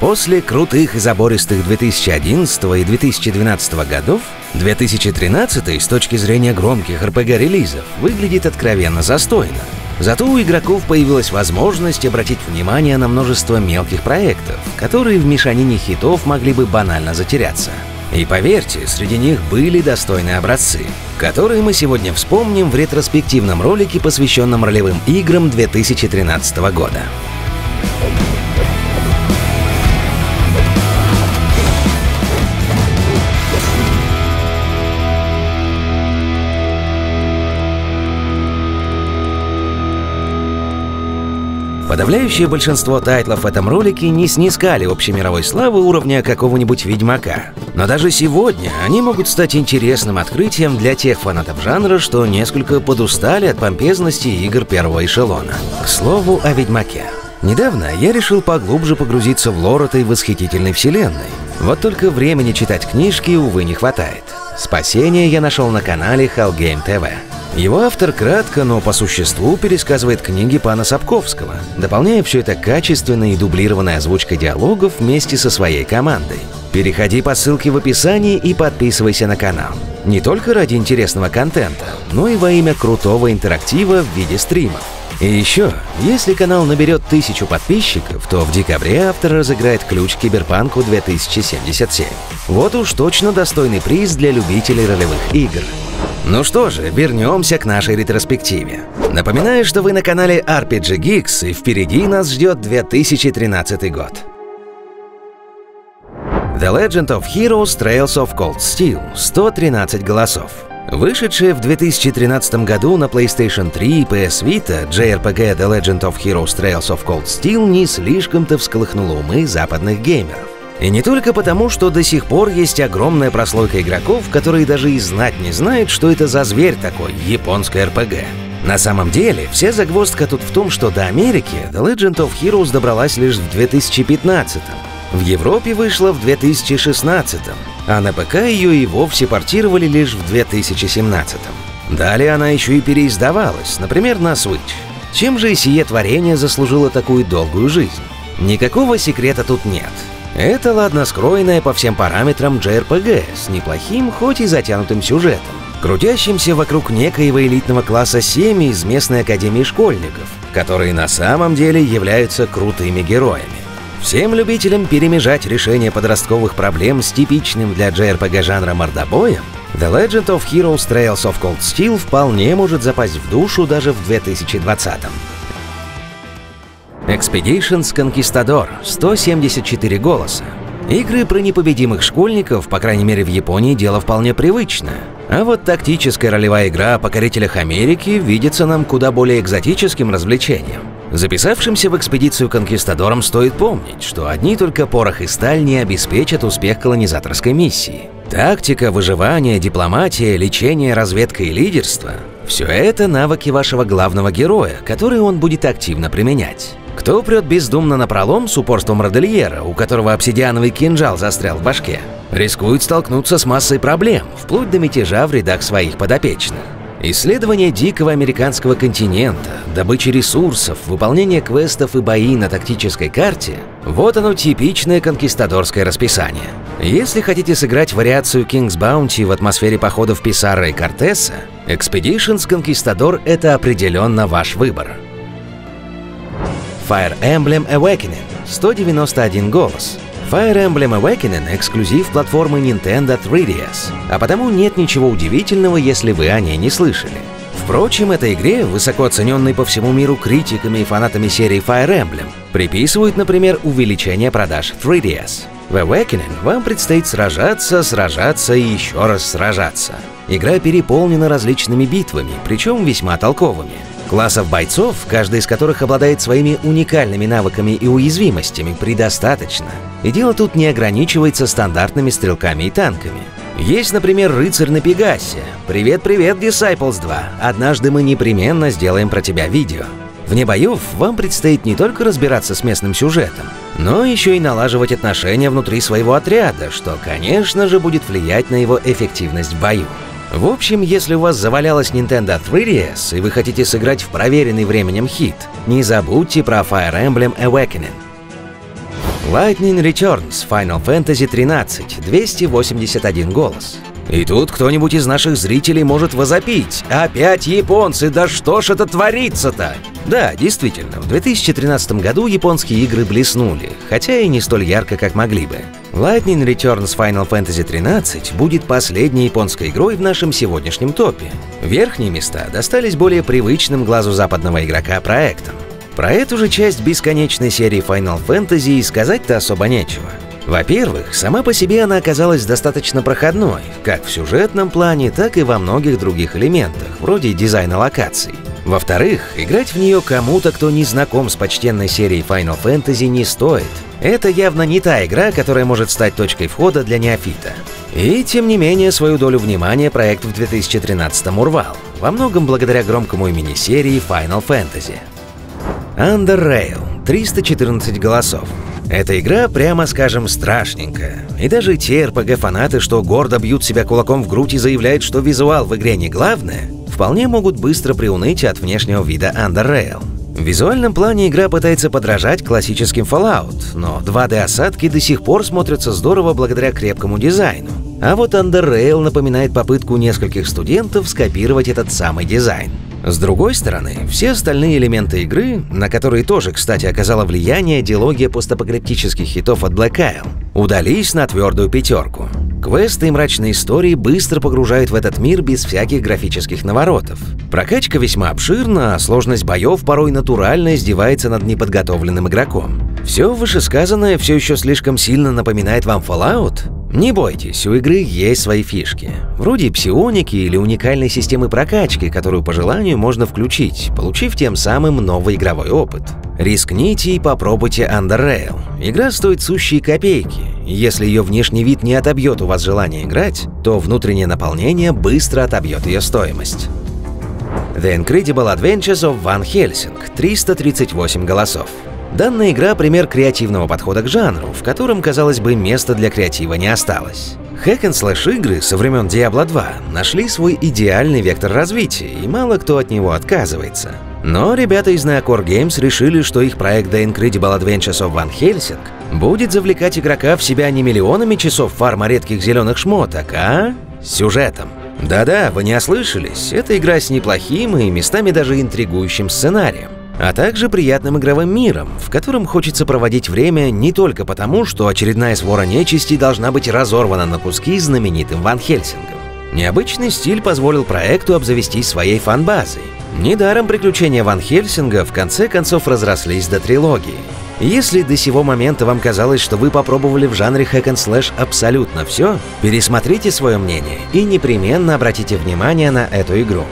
После крутых и забористых 2011 и 2012 годов, 2013 с точки зрения громких RPG-релизов выглядит откровенно застойно. Зато у игроков появилась возможность обратить внимание на множество мелких проектов, которые в мешанине хитов могли бы банально затеряться. И поверьте, среди них были достойные образцы, которые мы сегодня вспомним в ретроспективном ролике, посвященном ролевым играм 2013 года. Подавляющее большинство тайтлов в этом ролике не снискали общемировой славы уровня какого-нибудь Ведьмака. Но даже сегодня они могут стать интересным открытием для тех фанатов жанра, что несколько подустали от помпезности игр первого эшелона. К слову о Ведьмаке. Недавно я решил поглубже погрузиться в лор этой восхитительной вселенной. Вот только времени читать книжки, увы, не хватает. Спасение я нашел на канале Hellgame TV. Его автор кратко, но по существу пересказывает книги пана Сапковского, дополняя все это качественной и дублированной озвучкой диалогов вместе со своей командой. Переходи по ссылке в описании и подписывайся на канал. Не только ради интересного контента, но и во имя крутого интерактива в виде стримов. И еще, если канал наберет тысячу подписчиков, то в декабре автор разыграет ключ к Киберпанку 2077. Вот уж точно достойный приз для любителей ролевых игр. Ну что же, вернемся к нашей ретроспективе. Напоминаю, что вы на канале RPG Geeks, и впереди нас ждет 2013 год. The Legend of Heroes Trails of Cold Steel 113 голосов. Вышедшая в 2013 году на PlayStation 3 и PS Vita JRPG The Legend of Heroes Trails of Cold Steel не слишком-то всколыхнула умы западных геймеров. И не только потому, что до сих пор есть огромная прослойка игроков, которые даже и знать не знают, что это за зверь такой, японская РПГ. На самом деле, вся загвоздка тут в том, что до Америки The Legend of Heroes добралась лишь в 2015 -м. В Европе вышла в 2016 а на ПК ее и вовсе портировали лишь в 2017 -м. Далее она еще и переиздавалась, например, на Switch. Чем же сие творение заслужило такую долгую жизнь? Никакого секрета тут нет. Это ладно скроенная по всем параметрам JRPG с неплохим, хоть и затянутым сюжетом, крутящимся вокруг некоего элитного класса 7 из местной академии школьников, которые на самом деле являются крутыми героями. Всем любителям перемежать решение подростковых проблем с типичным для JRPG жанра мордобоем, The Legend of Heroes Trails of Cold Steel вполне может запасть в душу даже в 2020 -м. Expeditions Conquistador 174 голоса. Игры про непобедимых школьников, по крайней мере в Японии, дело вполне привычное. А вот тактическая ролевая игра о покорителях Америки видится нам куда более экзотическим развлечением. Записавшимся в экспедицию конкистадорам стоит помнить, что одни только порох и сталь не обеспечат успех колонизаторской миссии. Тактика, выживание, дипломатия, лечение, разведка и лидерство – все это навыки вашего главного героя, которые он будет активно применять. Кто прет бездумно на пролом с упорством Родельера, у которого обсидиановый кинжал застрял в башке, рискует столкнуться с массой проблем, вплоть до мятежа в рядах своих подопечных. Исследование дикого американского континента, добыча ресурсов, выполнение квестов и бои на тактической карте – вот оно типичное конкистадорское расписание. Если хотите сыграть вариацию King's Bounty в атмосфере походов Писара и Кортеса, Expeditions Conquistador – это определенно ваш выбор. Fire Emblem Awakening – 191 голос. Fire Emblem Awakening – эксклюзив платформы Nintendo 3DS, а потому нет ничего удивительного, если вы о ней не слышали. Впрочем, этой игре, высоко оцененной по всему миру критиками и фанатами серии Fire Emblem, приписывают, например, увеличение продаж 3DS. В Awakening вам предстоит сражаться, сражаться и еще раз сражаться. Игра переполнена различными битвами, причем весьма толковыми. Классов бойцов, каждый из которых обладает своими уникальными навыками и уязвимостями, предостаточно. И дело тут не ограничивается стандартными стрелками и танками. Есть, например, рыцарь на Пегасе. Привет-привет, Disciples 2. Однажды мы непременно сделаем про тебя видео. Вне боев вам предстоит не только разбираться с местным сюжетом, но еще и налаживать отношения внутри своего отряда, что, конечно же, будет влиять на его эффективность в бою. В общем, если у вас завалялась Nintendo 3DS и вы хотите сыграть в проверенный временем хит, не забудьте про Fire Emblem Awakening. Lightning Returns Final Fantasy 13, 281 голос. И тут кто-нибудь из наших зрителей может возопить. Опять японцы, да что ж это творится-то? Да, действительно, в 2013 году японские игры блеснули, хотя и не столь ярко, как могли бы. Lightning Returns Final Fantasy 13 будет последней японской игрой в нашем сегодняшнем топе. Верхние места достались более привычным глазу западного игрока проектам. Про эту же часть бесконечной серии Final Fantasy сказать-то особо нечего. Во-первых, сама по себе она оказалась достаточно проходной, как в сюжетном плане, так и во многих других элементах, вроде дизайна локаций. Во-вторых, играть в нее кому-то, кто не знаком с почтенной серией Final Fantasy, не стоит. Это явно не та игра, которая может стать точкой входа для неофита. И, тем не менее, свою долю внимания проект в 2013 урвал, во многом благодаря громкому имени серии Final Fantasy. Under Rail. 314 голосов. Эта игра, прямо скажем, страшненькая. И даже те RPG-фанаты, что гордо бьют себя кулаком в грудь и заявляют, что визуал в игре не главное, вполне могут быстро приуныть от внешнего вида Under Rail. В визуальном плане игра пытается подражать классическим Fallout, но 2D-осадки до сих пор смотрятся здорово благодаря крепкому дизайну. А вот Under Rail напоминает попытку нескольких студентов скопировать этот самый дизайн. С другой стороны, все остальные элементы игры, на которые тоже, кстати, оказала влияние диалогия постапокалиптических хитов от Black Isle, удались на твердую пятерку. Квесты и мрачные истории быстро погружают в этот мир без всяких графических наворотов. Прокачка весьма обширна, а сложность боев порой натурально издевается над неподготовленным игроком. Все вышесказанное все еще слишком сильно напоминает вам Fallout? Не бойтесь, у игры есть свои фишки. Вроде псионики или уникальной системы прокачки, которую по желанию можно включить, получив тем самым новый игровой опыт. Рискните и попробуйте Under Rail. Игра стоит сущие копейки. Если ее внешний вид не отобьет у вас желание играть, то внутреннее наполнение быстро отобьет ее стоимость. The Incredible Adventures of Van Helsing – 338 голосов. Данная игра – пример креативного подхода к жанру, в котором, казалось бы, места для креатива не осталось. Hack and Slash игры со времен Diablo 2 нашли свой идеальный вектор развития, и мало кто от него отказывается. Но ребята из Neocore Games решили, что их проект The Incredible Adventures of Van Helsing будет завлекать игрока в себя не миллионами часов фарма редких зеленых шмоток, а сюжетом. Да-да, вы не ослышались, это игра с неплохим и местами даже интригующим сценарием а также приятным игровым миром, в котором хочется проводить время не только потому, что очередная свора нечисти должна быть разорвана на куски знаменитым Ван Хельсингом. Необычный стиль позволил проекту обзавестись своей фан-базой. Недаром приключения Ван Хельсинга в конце концов разрослись до трилогии. Если до сего момента вам казалось, что вы попробовали в жанре Hack and Slash абсолютно все, пересмотрите свое мнение и непременно обратите внимание на эту игру.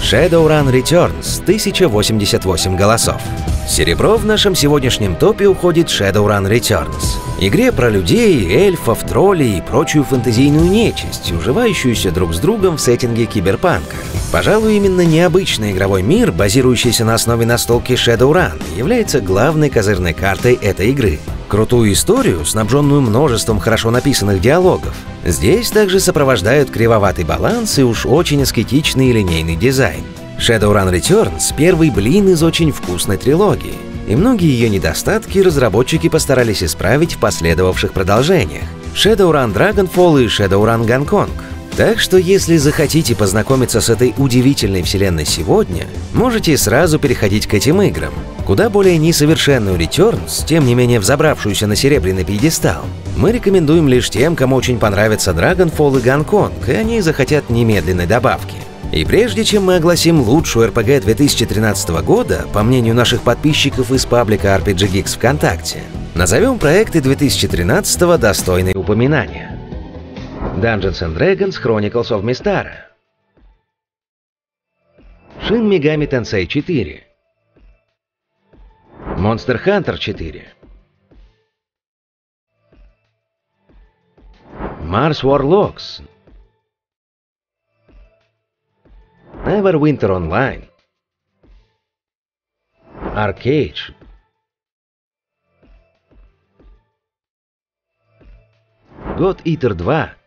Shadowrun Returns – 1088 голосов. Серебро в нашем сегодняшнем топе уходит Shadowrun Returns. Игре про людей, эльфов, троллей и прочую фэнтезийную нечисть, уживающуюся друг с другом в сеттинге киберпанка. Пожалуй, именно необычный игровой мир, базирующийся на основе настолки Shadowrun, является главной козырной картой этой игры. Крутую историю, снабженную множеством хорошо написанных диалогов, здесь также сопровождают кривоватый баланс и уж очень аскетичный линейный дизайн. Shadowrun Returns – первый блин из очень вкусной трилогии, и многие ее недостатки разработчики постарались исправить в последовавших продолжениях Shadowrun Dragonfall и Shadowrun Gangkong. Так что если захотите познакомиться с этой удивительной вселенной сегодня, можете сразу переходить к этим играм. Куда более несовершенную Returns, тем не менее взобравшуюся на серебряный пьедестал, мы рекомендуем лишь тем, кому очень понравятся Dragonfall и Gangkong, и они захотят немедленной добавки. И прежде чем мы огласим лучшую RPG 2013 года, по мнению наших подписчиков из паблика RPG Geeks ВКонтакте, назовем проекты 2013 достойные упоминания. Dungeons and Dragons Chronicles of Mystara Shin Megami Tensei 4 Monster Hunter 4 Mars Warlocks Neverwinter Online Arcade God Eater 2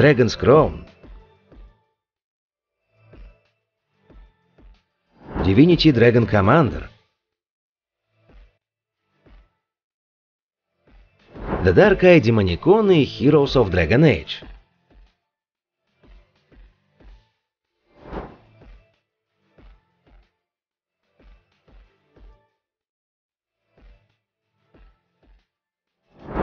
Dragon's Crown Divinity Dragon Commander, The Dark Eye Demonicon и Heroes of Dragon Age.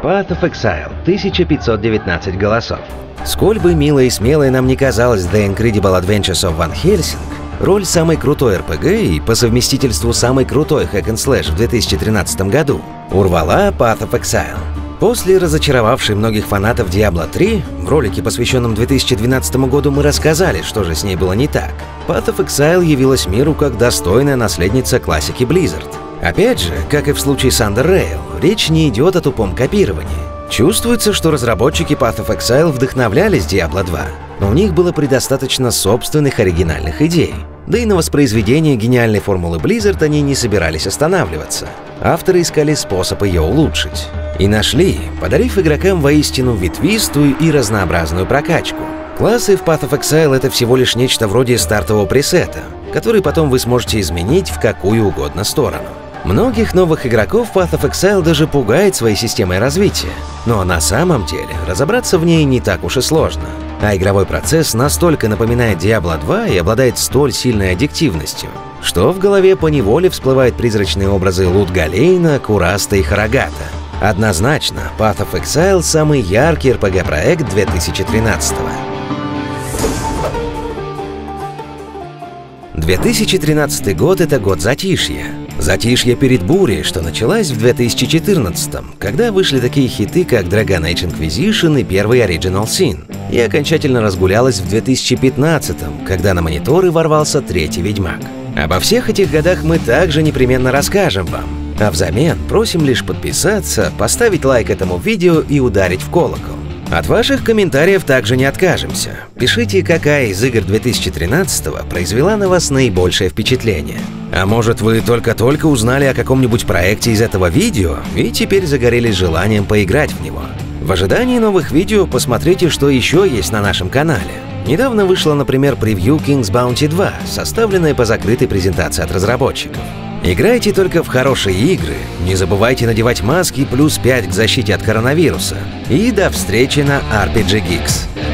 Path of Exile, 1519 голосов. Сколь бы милой и смелой нам не казалась The Incredible Adventures of Van Helsing, роль самой крутой RPG и по совместительству самой крутой Hack and Slash в 2013 году урвала Path of Exile. После разочаровавшей многих фанатов Diablo 3, в ролике, посвященном 2012 году, мы рассказали, что же с ней было не так. Path of Exile явилась миру как достойная наследница классики Blizzard. Опять же, как и в случае с Under Rail, речь не идет о тупом копировании. Чувствуется, что разработчики Path of Exile вдохновлялись Diablo 2, но у них было предостаточно собственных оригинальных идей. Да и на воспроизведение гениальной формулы Blizzard они не собирались останавливаться. Авторы искали способ ее улучшить. И нашли, подарив игрокам воистину ветвистую и разнообразную прокачку. Классы в Path of Exile — это всего лишь нечто вроде стартового пресета, который потом вы сможете изменить в какую угодно сторону. Многих новых игроков Path of Exile даже пугает своей системой развития, но на самом деле разобраться в ней не так уж и сложно. А игровой процесс настолько напоминает Diablo 2 и обладает столь сильной аддиктивностью, что в голове поневоле всплывают призрачные образы Лут Галейна, Кураста и Харагата. Однозначно, Path of Exile — самый яркий RPG-проект 2013 -го. 2013 год — это год затишья. Затишье перед бурей, что началась в 2014 когда вышли такие хиты, как Dragon Age Inquisition и первый Original Sin, и окончательно разгулялась в 2015 когда на мониторы ворвался третий Ведьмак. Обо всех этих годах мы также непременно расскажем вам, а взамен просим лишь подписаться, поставить лайк этому видео и ударить в колокол. От ваших комментариев также не откажемся. Пишите, какая из игр 2013 произвела на вас наибольшее впечатление. А может вы только-только узнали о каком-нибудь проекте из этого видео и теперь загорелись желанием поиграть в него. В ожидании новых видео посмотрите, что еще есть на нашем канале. Недавно вышло, например, превью King's Bounty 2, составленное по закрытой презентации от разработчиков. Играйте только в хорошие игры, не забывайте надевать маски плюс 5 к защите от коронавируса. И до встречи на RPG Geeks.